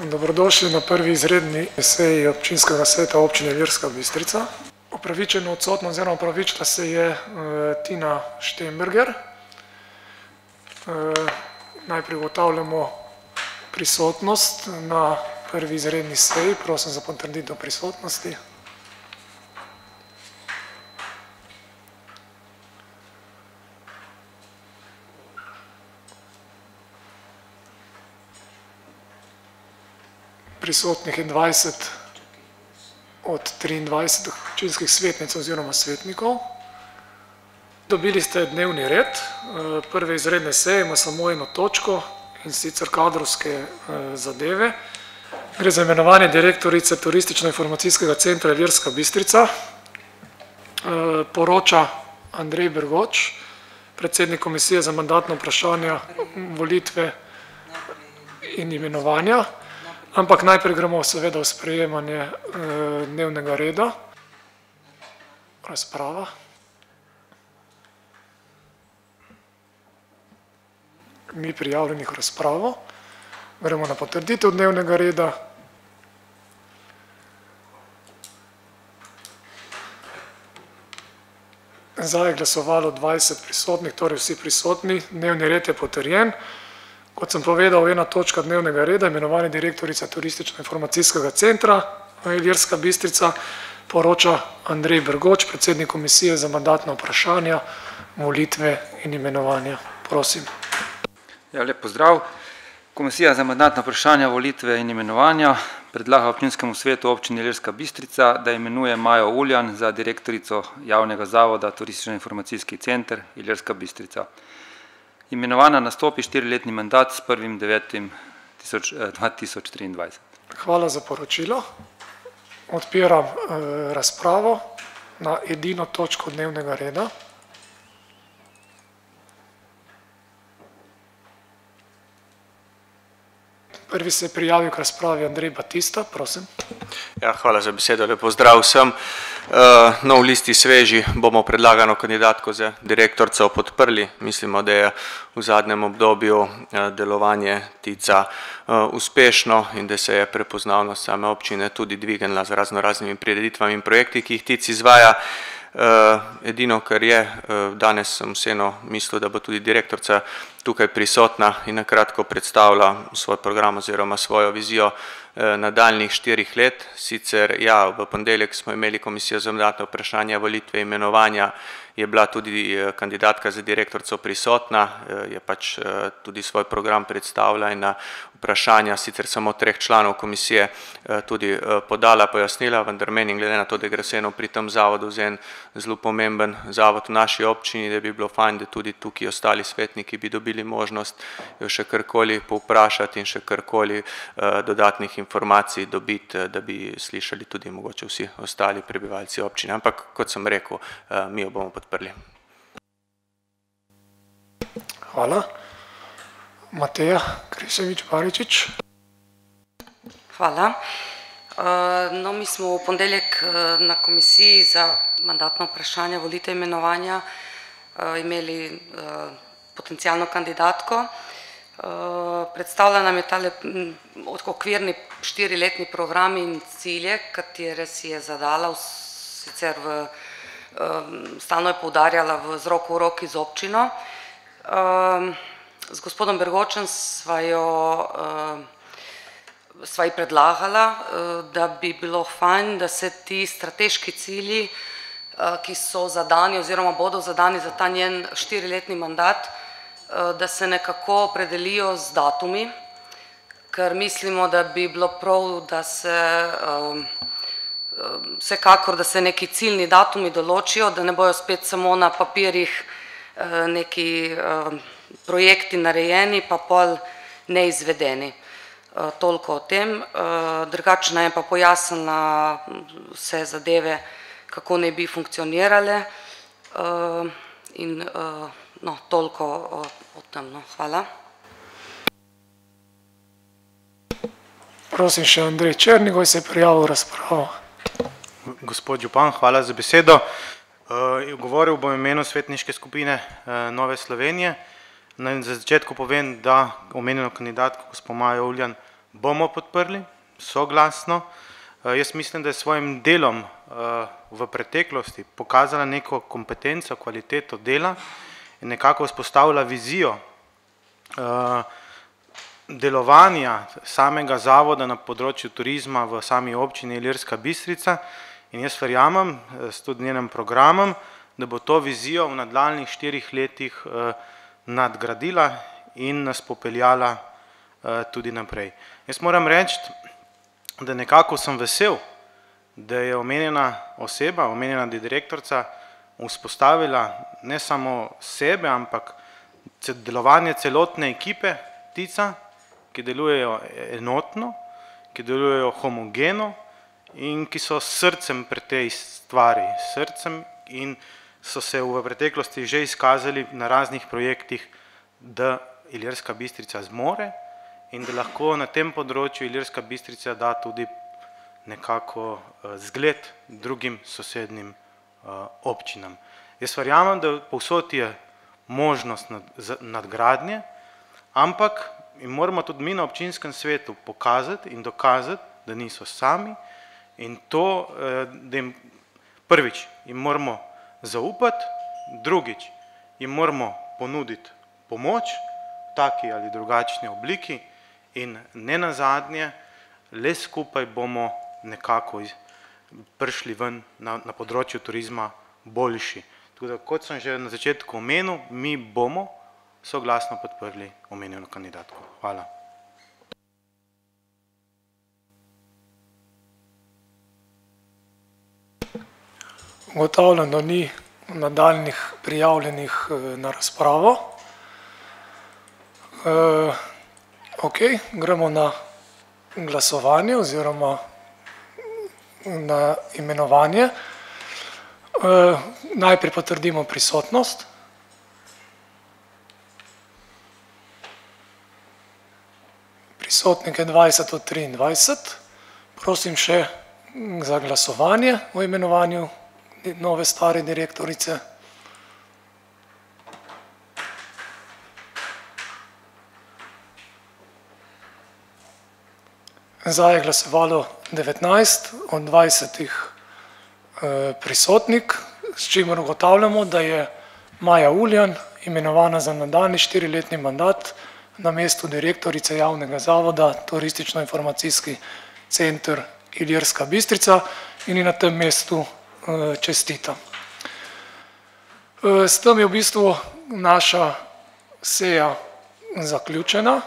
Dobrodošli na prvi izredni seji občinskega sveta občine Ilirska Bistrica. Upravičeno odsotna oziroma opravičila se je eh, Tina Štemberger. Eh, Najprej ugotavljamo prisotnost na prvi izredni seji, prosim za potrditev prisotnosti. Prisotnih je dvajset od triindvajsetih občinskih svetnic oziroma svetnikov. Dobili ste dnevni red, eh, prve izredne seje ima samo eno točko, in sicer kadrovske eh, zadeve. Gre za imenovanje direktorice Turistično-informacijskega centra Ilirska Bistrica. Eh, Poroča Andrej Bergoč, predsednik komisije za mandatna vprašanja, volitve in imenovanja. Ampak najprej gremo seveda v sprejemanje dnevnega reda. Razprava. Ni prijavljenih razpravo. Gremo na potrditev dnevnega reda. Za je glasovalo dvajset prisotnih, torej vsi prisotni, dnevni red je potrjen. Kot sem povedal, ena točka dnevnega reda, imenovanje direktorice Turistično-informacijskega centra Ilirska Bistrica, poroča Andrej Bergoč, predsednik komisije za mandatna vprašanja, volitve in imenovanja. Prosim. Ja, lep pozdrav. Komisija za mandatna vprašanja, volitve in imenovanja predlaga občinskemu svetu Občine Ilirska Bistrica, da imenuje Majo Uljan za direktorico javnega zavoda Turistično-informacijski center Ilirska Bistrica. Imenovana nastopi štiriletni mandat s prvim devetim tisoč dva tisoč triindvajset. Hvala za poročilo. Odpiram razpravo na edino točko dnevnega reda. Prvi se je prijavil k razpravi Andrej Batista, prosim. Ja, hvala za besedo, lep pozdrav vsem. No, v listi sveži bomo predlagano kandidatko za direktorico podprli, mislimo, da je v zadnjem obdobju delovanje Tica uspešno in da se je prepoznavnost same občine tudi dvignila z raznoraznimi prireditvami in projekti, ki jih Tic izvaja. Edino, kar je, danes sem vseeno mislil, da bo tudi direktorica tukaj prisotna in na kratko predstavila svoj program oziroma svojo vizijo nadaljnjih štirih let. Sicer ja, v ponedeljek smo imeli komisijo za mandatna vprašanja, volitve, imenovanja, je bila tudi kandidatka za direktorico prisotna, je pač tudi svoj program predstavila in na vprašanja sicer samo treh članov komisije tudi podala pojasnila, vendar menim, glede na to, da gre vseeno pri tem zavodu za en zelo pomemben zavod v naši občini, da bi bilo fajn, da tudi tukaj ostali svetniki bi dobili možnost jo še karkoli povprašati in še karkoli dodatnih informacij dobiti, da bi slišali tudi mogoče vsi ostali prebivalci občine, ampak kot sem rekel, mi jo bomo podprli. Hvala. Mateja Križanič Baričič. Hvala. No, mi smo v ponedeljek na komisiji za mandatna vprašanja, volitve, imenovanja imeli potencialno kandidatko. Predstavila nam je tale okvirni štiriletni program in cilje, katere si je zadala, sicer v stalno je poudarjala v z roko v roki z občino. Z gospodom Bergočem sva jo sva ji predlagala, da bi bilo fajn, da se ti strateški cilji, ki so zadani oziroma bodo zadani za ta njen štiriletni mandat, da se nekako opredelijo z datumi, ker mislimo, da bi bilo prav, da se vsekakor, da se neki ciljni datumi določijo, da ne bojo spet samo na papirjih neki projekti narejeni pa pol neizvedeni. Toliko o tem, drugače nam je pa pojasnila vse zadeve, kako naj bi funkcionirale, in no, toliko o tem, no, hvala. Prosim še Andrej Černigoj se je prijavil v razpravo. Gospod župan, hvala za besedo. Govoril bom imenu svetniške skupine Nove Slovenije. Naj za začetku povem, da omenjeno kandidatko, gospo Majo Uljan, bomo podprli soglasno. Jaz mislim, da je svojim delom v preteklosti pokazala neko kompetenco, kvaliteto dela in nekako vzpostavila vizijo delovanja samega zavoda na področju turizma v sami občini Ilirska Bistrica in jaz verjamem s tudi njenim programom, da bo to vizijo v nadaljnjih štirih letih nadgradila in nas popeljala tudi naprej. Jaz moram reči, da nekako sem vesel, da je omenjena oseba, omenjena direktorica vzpostavila ne samo sebe, ampak delovanje celotne ekipe Tica, ki delujejo enotno, ki delujejo homogeno in ki so srcem pri tej stvari, srcem in so se v preteklosti že izkazali na raznih projektih, da Ilirska Bistrica zmore in da lahko na tem področju Ilirska Bistrica da tudi nekako zgled drugim sosednjim občinam. Jaz verjamem, da povsod je možnost nadgradnje, ampak in moramo tudi mi na občinskem svetu pokazati in dokazati, da niso sami in to, da jim prvič jim moramo zaupati, drugič jim moramo ponuditi pomoč v taki ali drugačni obliki in nenazadnje le skupaj bomo nekako prišli ven na na področju turizma boljši. Tako da kot sem že na začetku omenil, mi bomo soglasno podprli omenjeno kandidatko. Hvala. Ugotavljam, da ni nadaljnjih prijavljenih na razpravo. Okej, gremo na glasovanje oziroma na imenovanje. Najprej potrdimo prisotnost. Prisotnih je dvajset od triindvajset. Prosim še za glasovanje o imenovanju nove stare direktorice. Za je glasovalo devetnajst od dvajsetih prisotnih, s čimer ugotavljamo, da je Maja Uljan imenovana za nadaljnji štiriletni mandat na mestu direktorice javnega zavoda Turistično-informacijski center Ilirska Bistrica in na tem mestu čestitam. S tem je v bistvu naša seja zaključena.